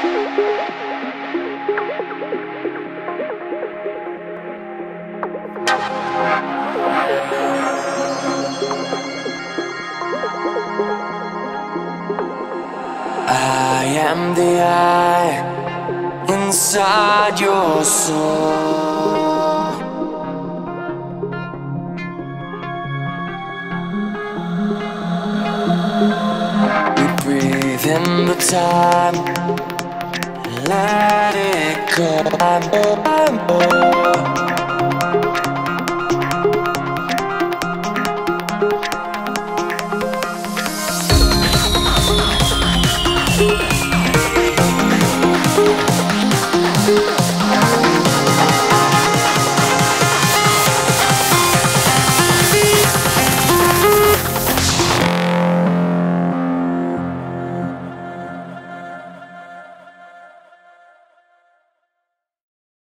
I am the eye inside your soul. We breathe in the time, let it go. I'm, I'm,